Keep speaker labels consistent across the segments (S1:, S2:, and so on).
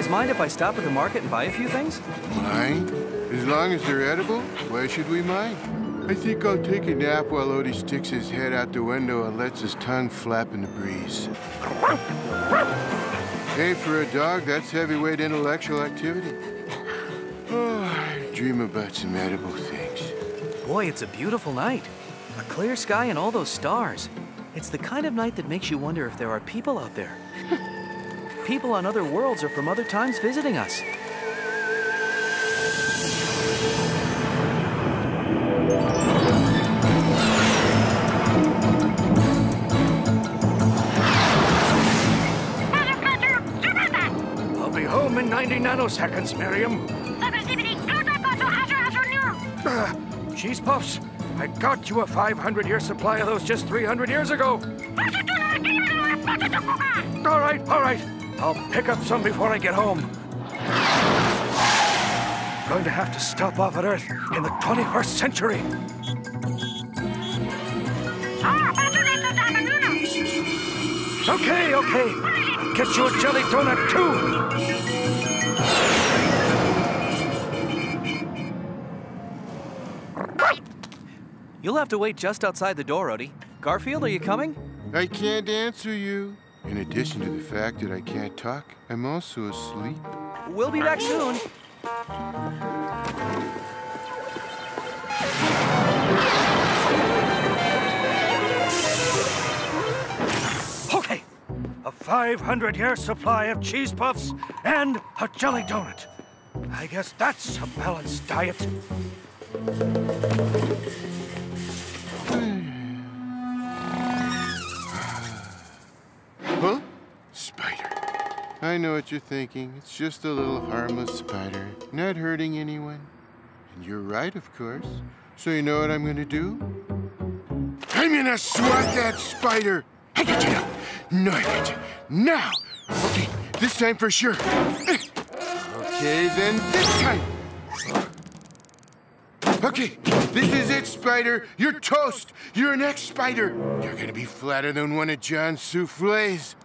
S1: guys mind if I stop at the market and buy a few things?
S2: Mind? As long as they're edible, why should we mind? I think I'll take a nap while Odie sticks his head out the window and lets his tongue flap in the breeze. hey, for a dog, that's heavyweight intellectual activity. Oh, I dream about some edible things.
S1: Boy, it's a beautiful night. A clear sky and all those stars. It's the kind of night that makes you wonder if there are people out there. people on other worlds or from other times visiting us.
S3: I'll be home in 90 nanoseconds, Miriam. Uh, cheese puffs, I got you a 500 year supply of those just 300 years ago. All right, all right. I'll pick up some before I get home. Going to have to stop off at Earth in the 21st century. Okay, okay. I'll get you a jelly donut too.
S1: You'll have to wait just outside the door, Odie. Garfield, are you coming?
S2: I can't answer you. In addition to the fact that I can't talk, I'm also asleep.
S1: We'll be back soon.
S3: Okay, a 500 year supply of cheese puffs and a jelly donut. I guess that's a balanced diet.
S2: I know what you're thinking. It's just a little harmless spider, not hurting anyone. And you're right, of course. So you know what I'm gonna do? I'm gonna swat that spider! I got you now! No, I got you. Now! Okay, this time for sure. Okay, then this time. Okay, this is it, Spider. You're toast. You're an ex-Spider. You're gonna be flatter than one of John's souffles.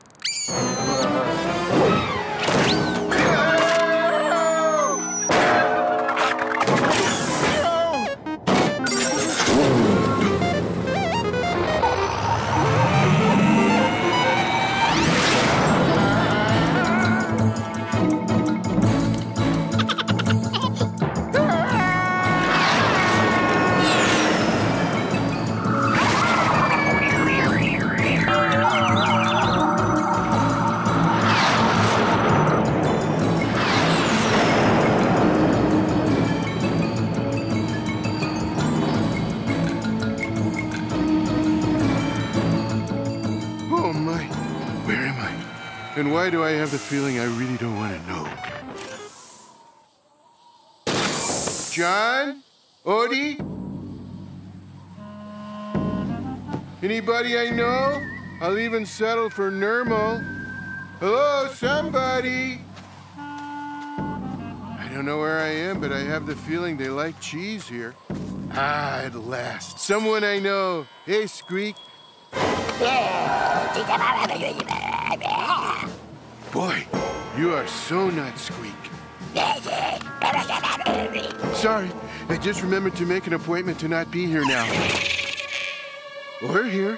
S2: Why do I have the feeling I really don't want to know? John? Odie? Anybody I know? I'll even settle for Nermal. Hello, somebody? I don't know where I am, but I have the feeling they like cheese here. Ah, at last. Someone I know. Hey, Squeak. Boy, you are so not Squeak. Sorry, I just remembered to make an appointment to not be here now. We're here.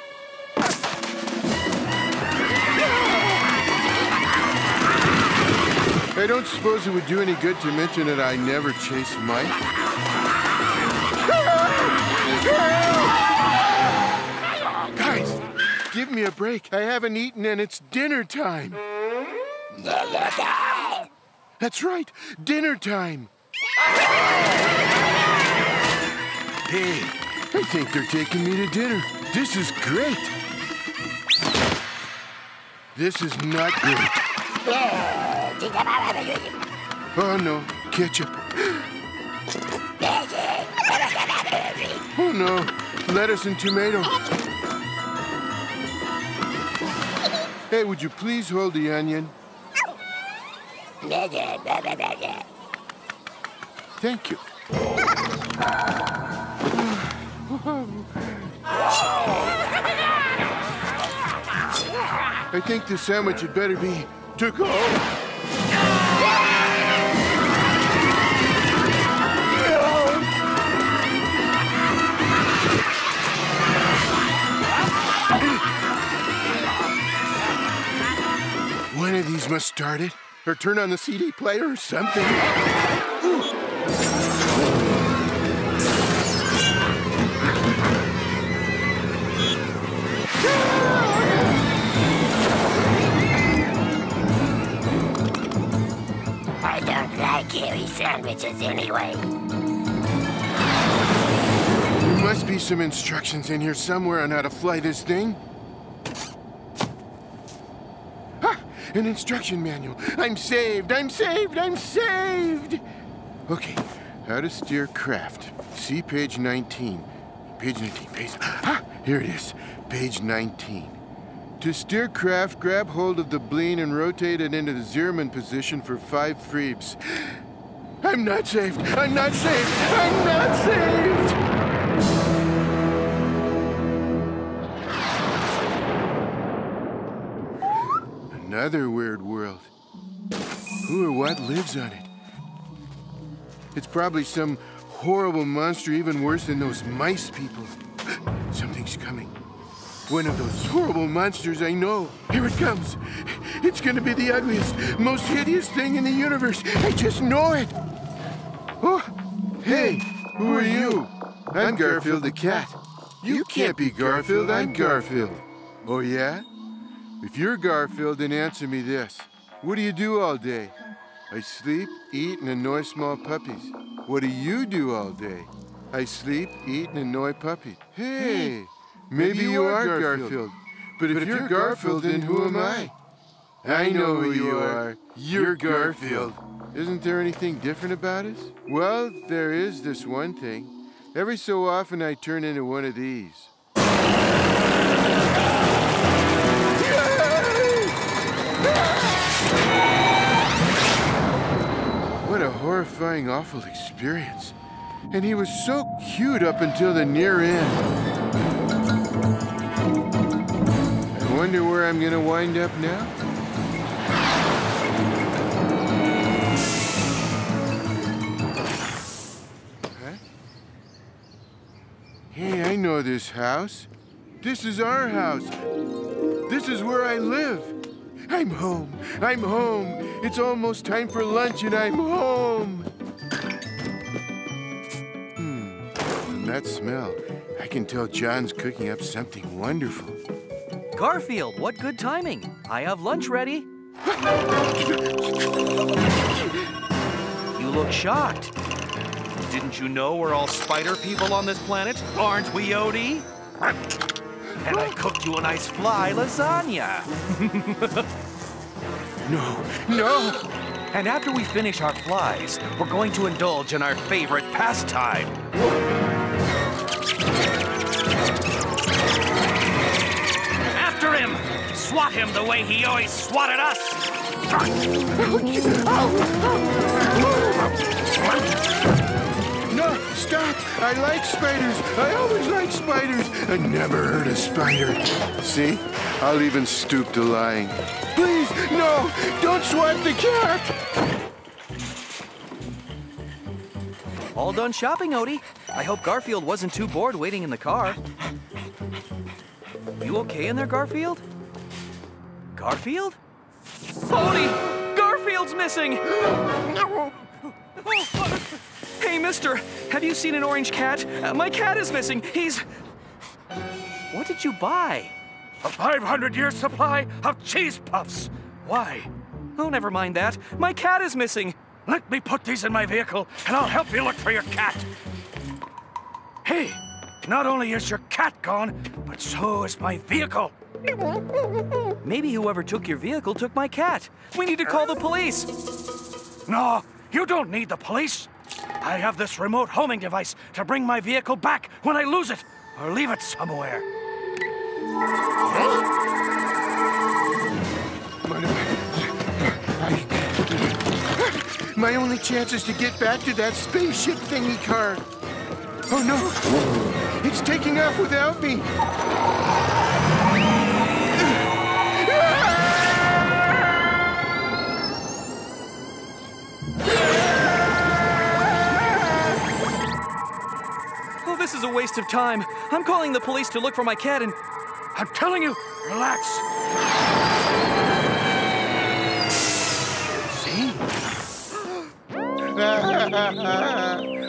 S2: I don't suppose it would do any good to mention that I never chase Mike. Guys, give me a break. I haven't eaten and it's dinner time. That's right, dinner time. Hey, I think they're taking me to dinner. This is great. This is not great. Oh no, ketchup. Oh no, lettuce and tomato. Hey, would you please hold the onion? Thank you. I think the sandwich had better be to go. One of these must start it or turn on the CD player or something.
S4: I don't like hairy sandwiches anyway.
S2: There must be some instructions in here somewhere on how to fly this thing. Ah, an instruction manual. I'm saved, I'm saved, I'm saved! Okay, how to steer craft. See page 19. Page 19, page. Ah, here it is, page 19. To steer craft, grab hold of the bleen and rotate it into the Zierman position for five freebs. I'm not saved! I'm not saved! I'm not saved! Another weird world. Who or what lives on it? It's probably some horrible monster even worse than those mice people. Something's coming. One of those horrible monsters I know. Here it comes. It's gonna be the ugliest, most hideous thing in the universe. I just know it. Oh, hey, who are you? I'm Garfield the cat. You can't be Garfield, I'm Garfield. Oh, yeah? If you're Garfield, then answer me this. What do you do all day? I sleep, eat, and annoy small puppies. What do you do all day? I sleep, eat, and annoy puppies. Hey, maybe, you are Garfield. But if, you're Garfield, then who am I? I know who you are. You're Garfield. Isn't there anything different about us? Well, there is this one thing. Every so often I turn into one of these. What a horrifying, awful experience. And he was so cute up until the near end. I wonder where I'm gonna wind up now. Huh? Hey, I know this house. This is our house. This is where I live. I'm home. I'm home. It's almost time for lunch and I'm home. Hmm. That smell, I can tell John's cooking up something wonderful.
S1: Garfield, what good timing. I have lunch ready. You look shocked. Didn't you know we're all spider people on this planet? Aren't we, Odie? And I cooked you a nice fly lasagna.
S2: No, no!
S1: And after we finish our flies, we're going to indulge in our favorite pastime. After him! Swat him the way he always swatted us!
S2: No, stop! I like spiders. I always like spiders. I never hurt a spider. See? I'll even stoop to lying. Please, no! Don't swipe the cat!
S1: All done shopping, Odie. I hope Garfield wasn't too bored waiting in the car. You okay in there, Garfield? Garfield? Odie! Garfield's missing!
S2: No!
S1: Hey, mister, have you seen an orange cat? Uh, my cat is missing. He's. What did you buy?
S3: A 500 year supply of cheese puffs. Why?
S1: Oh, never mind that. My cat is missing.
S3: Let me put these in my vehicle and I'll help you look for your cat. Hey, not only is your cat gone, but so is my vehicle.
S1: Maybe whoever took your vehicle took my cat. We need to call the police.
S3: No, you don't need the police. I have this remote homing device to bring my vehicle back when I lose it or leave it somewhere.
S2: My only chance is to get back to that spaceship thingy car. Oh no! It's taking off without me!
S1: is a waste of time. I'm calling the police to look for my cat and.
S3: I'm telling you, relax. See?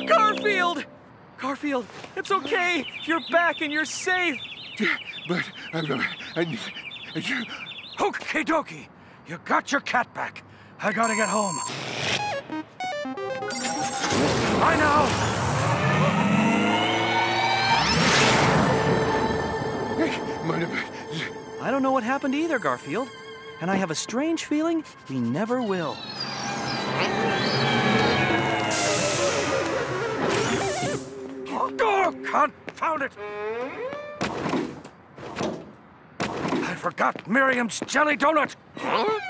S1: Garfield! Garfield, it's okay. You're back and you're safe.
S2: But I'm Okay,
S3: I, dokie. You got your cat back. I gotta get home. I know.
S1: I don't know what happened either, Garfield. And I have a strange feeling we never will.
S3: Oh, confound it! I forgot Miriam's jelly donut! Huh?